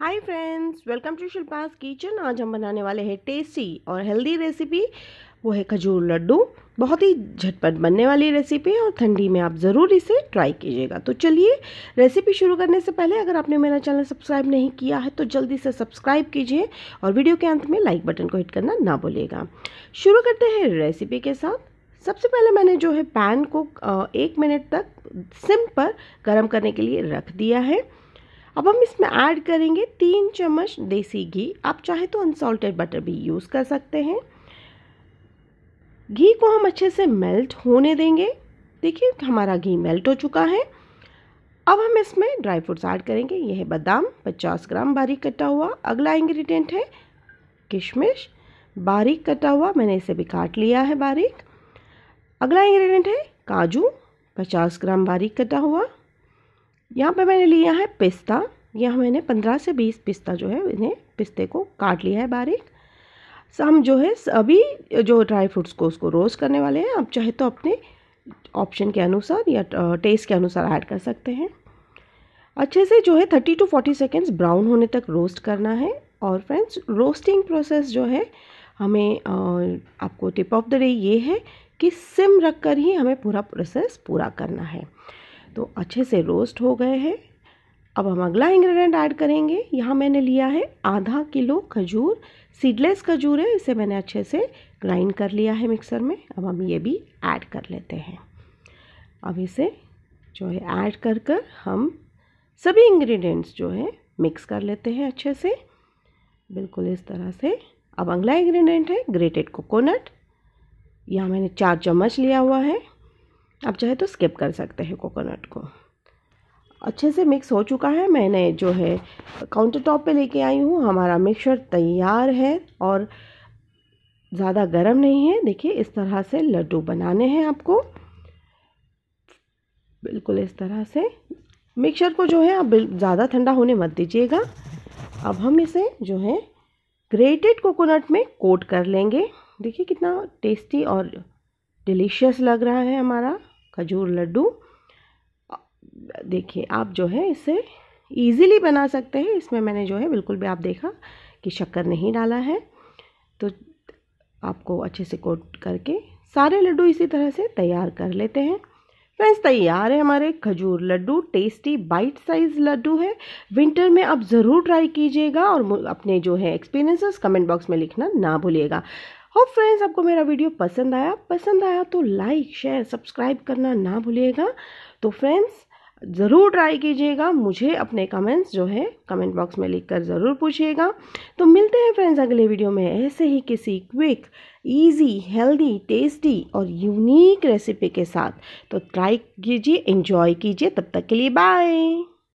Hi friends welcome to Shilpa's kitchen आज हम बनाने वाले हैं टेस्टी और हेल्दी रेसिपी वो है खजूर लड्डू। बहुत ही झटपट बनने वाली रेसिपी है और ठंडी में आप ज़रूर इसे ट्राई कीजिएगा। तो चलिए रेसिपी शुरू करने से पहले अगर आपने मेरा चैनल सब्सक्राइब नहीं किया है तो जल्दी से सब्सक्राइब कीजिए और वीडियो के अंत में लाइक बटन को हिट करना ना भूलिएगा। शुरू करते हैं रेसिपी के साथ। सबसे पहले मैंने जो है पैन को एक मिनट तक सिम पर गर्म करने के लिए रख दिया है। अब हम इसमें ऐड करेंगे तीन चम्मच देसी घी। आप चाहे तो अनसॉल्टेड बटर भी यूज़ कर सकते हैं। घी को हम अच्छे से मेल्ट होने देंगे। देखिए, हमारा घी मेल्ट हो चुका है। अब हम इसमें ड्राई फ्रूट्स ऐड करेंगे। यह है बादाम 50 ग्राम बारीक कटा हुआ। अगला इंग्रेडिएंट है किशमिश। बारीक कटा हुआ, मैंने इसे भी काट लिया है बारीक। अगला इंग्रेडिएंट है काजू 50 ग्राम बारीक कटा हुआ। यहाँ पे मैंने लिया है पिस्ता। यहाँ मैंने पंद्रह से बीस पिस्ता जो है, इन्हें पिस्ते को काट लिया है बारीक। हम जो है अभी जो ड्राई फ्रूट्स को उसको रोस्ट करने वाले हैं। आप चाहे तो अपने ऑप्शन के अनुसार या टेस्ट के अनुसार ऐड कर सकते हैं। अच्छे से जो है thirty to forty seconds brown होने तक रोस्ट करना है। और फ्रेंड्स रोस्टिंग प्रोसेस जो है, हमें आपको टिप ऑफ़ द डे ये है कि सिम रख कर ही हमें पूरा प्रोसेस पूरा करना है। तो अच्छे से रोस्ट हो गए हैं। अब हम अगला इंग्रेडिएंट ऐड करेंगे। यहाँ मैंने लिया है आधा किलो खजूर सीडलेस खजूर है। इसे मैंने अच्छे से ग्राइंड कर लिया है मिक्सर में। अब हम ये भी ऐड कर लेते हैं। अब इसे जो है ऐड कर कर हम सभी इंग्रेडिएंट्स जो है मिक्स कर लेते हैं अच्छे से। बिल्कुल इस तरह से। अब अगला इंग्रेडिएंट है ग्रेटेड कोकोनट यहाँ मैंने चार चम्मच लिया हुआ है। आप चाहे तो स्किप कर सकते हैं कोकोनट को। अच्छे से मिक्स हो चुका है। मैंने जो है काउंटर टॉप पे लेके आई हूँ। हमारा मिक्सर तैयार है और ज़्यादा गर्म नहीं है। देखिए, इस तरह से लड्डू बनाने हैं आपको। बिल्कुल इस तरह से। मिक्सर को जो है आप ज़्यादा ठंडा होने मत दीजिएगा। अब हम इसे जो है ग्रेटेड कोकोनट में कोट कर लेंगे। देखिए कितना टेस्टी और डिलीशियस लग रहा है हमारा। खजूर लड्डू। देखिए, आप जो है इसे इजीली बना सकते हैं। इसमें मैंने जो है बिल्कुल भी आप देखा कि शक्कर नहीं डाला है। तो आपको अच्छे से कोट करके सारे लड्डू इसी तरह से तैयार कर लेते हैं। फ्रेंड्स, तैयार है हमारे खजूर laddoo. Tasty bite size laddoo है। विंटर में आप ज़रूर ट्राई कीजिएगा और अपने जो है एक्सपीरियंसेस कमेंट बॉक्स में लिखना ना भूलिएगा। होप फ्रेंड्स आपको मेरा वीडियो पसंद आया? पसंद आया तो लाइक शेयर सब्सक्राइब करना ना भूलिएगा। तो फ्रेंड्स ज़रूर ट्राई कीजिएगा। मुझे अपने कमेंट्स जो है कमेंट बॉक्स में लिखकर ज़रूर पूछिएगा। तो मिलते हैं फ्रेंड्स अगले वीडियो में। ऐसे ही किसी क्विक इजी हेल्दी टेस्टी और यूनिक रेसिपी के साथ। तो ट्राई कीजिए एंजॉय कीजिए। तब तक के लिए बाय